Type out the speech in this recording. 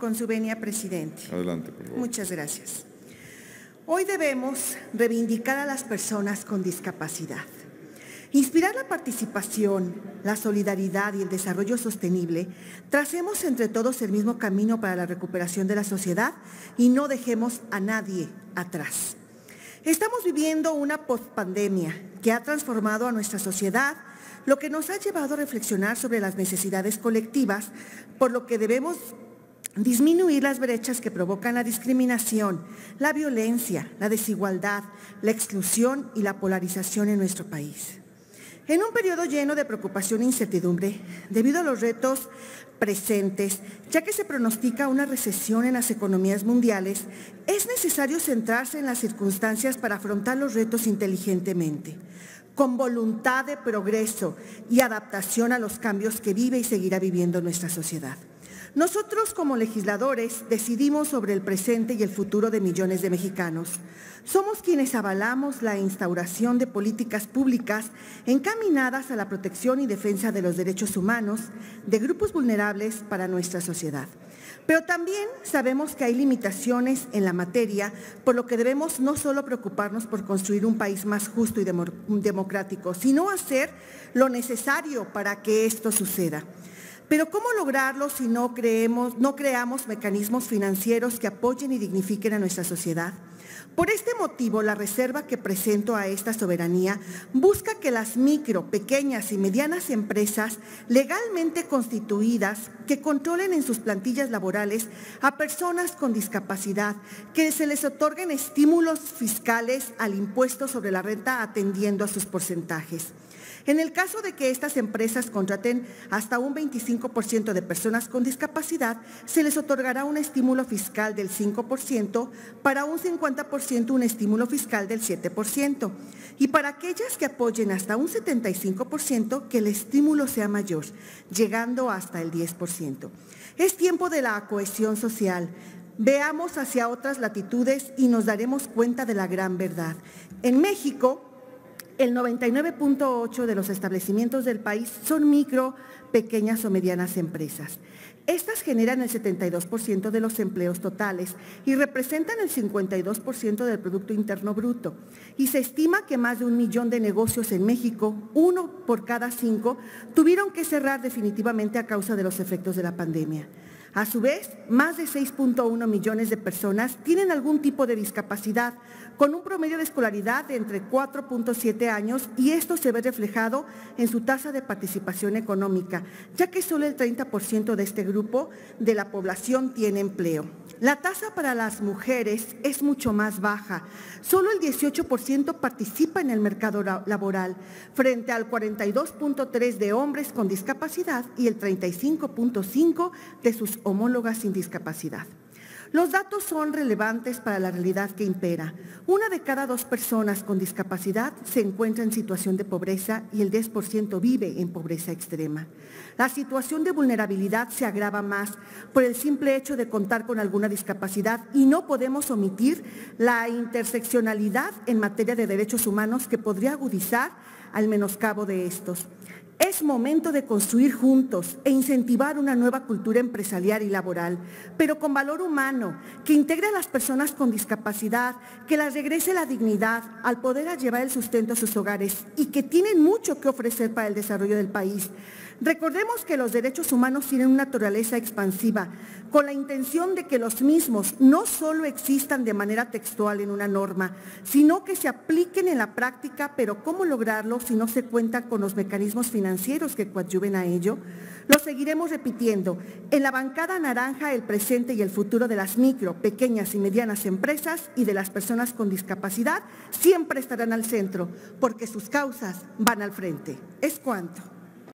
Con su venia, presidente. Adelante, por favor. Muchas gracias. Hoy debemos reivindicar a las personas con discapacidad. Inspirar la participación, la solidaridad y el desarrollo sostenible, tracemos entre todos el mismo camino para la recuperación de la sociedad y no dejemos a nadie atrás. Estamos viviendo una postpandemia que ha transformado a nuestra sociedad, lo que nos ha llevado a reflexionar sobre las necesidades colectivas, por lo que debemos disminuir las brechas que provocan la discriminación, la violencia, la desigualdad, la exclusión y la polarización en nuestro país. En un periodo lleno de preocupación e incertidumbre, debido a los retos presentes, ya que se pronostica una recesión en las economías mundiales, es necesario centrarse en las circunstancias para afrontar los retos inteligentemente, con voluntad de progreso y adaptación a los cambios que vive y seguirá viviendo nuestra sociedad. Nosotros como legisladores decidimos sobre el presente y el futuro de millones de mexicanos. Somos quienes avalamos la instauración de políticas públicas encaminadas a la protección y defensa de los derechos humanos de grupos vulnerables para nuestra sociedad. Pero también sabemos que hay limitaciones en la materia, por lo que debemos no solo preocuparnos por construir un país más justo y democrático, sino hacer lo necesario para que esto suceda. Pero ¿cómo lograrlo si no, creemos, no creamos mecanismos financieros que apoyen y dignifiquen a nuestra sociedad? Por este motivo, la reserva que presento a esta soberanía busca que las micro, pequeñas y medianas empresas legalmente constituidas que controlen en sus plantillas laborales a personas con discapacidad, que se les otorguen estímulos fiscales al impuesto sobre la renta atendiendo a sus porcentajes. En el caso de que estas empresas contraten hasta un 25% de personas con discapacidad, se les otorgará un estímulo fiscal del 5%, para un 50% un estímulo fiscal del 7%, y para aquellas que apoyen hasta un 75%, que el estímulo sea mayor, llegando hasta el 10%. Es tiempo de la cohesión social. Veamos hacia otras latitudes y nos daremos cuenta de la gran verdad. En México, el 99.8 de los establecimientos del país son micro, pequeñas o medianas empresas. Estas generan el 72% de los empleos totales y representan el 52% del Producto Interno Bruto. Y se estima que más de un millón de negocios en México, uno por cada cinco, tuvieron que cerrar definitivamente a causa de los efectos de la pandemia. A su vez, más de 6.1 millones de personas tienen algún tipo de discapacidad, con un promedio de escolaridad de entre 4.7 años y esto se ve reflejado en su tasa de participación económica, ya que solo el 30% de este grupo de la población tiene empleo. La tasa para las mujeres es mucho más baja. Solo el 18% participa en el mercado laboral, frente al 42.3% de hombres con discapacidad y el 35.5% de sus homólogas sin discapacidad. Los datos son relevantes para la realidad que impera. Una de cada dos personas con discapacidad se encuentra en situación de pobreza y el 10% vive en pobreza extrema. La situación de vulnerabilidad se agrava más por el simple hecho de contar con alguna discapacidad y no podemos omitir la interseccionalidad en materia de derechos humanos que podría agudizar al menoscabo de estos. Es momento de construir juntos e incentivar una nueva cultura empresarial y laboral, pero con valor humano, que integre a las personas con discapacidad, que las regrese la dignidad al poder llevar el sustento a sus hogares y que tienen mucho que ofrecer para el desarrollo del país. Recordemos que los derechos humanos tienen una naturaleza expansiva, con la intención de que los mismos no solo existan de manera textual en una norma, sino que se apliquen en la práctica, pero ¿cómo lograrlo si no se cuenta con los mecanismos financieros que coadyuven a ello? Lo seguiremos repitiendo. En la bancada naranja, el presente y el futuro de las micro, pequeñas y medianas empresas y de las personas con discapacidad siempre estarán al centro, porque sus causas van al frente. Es cuanto.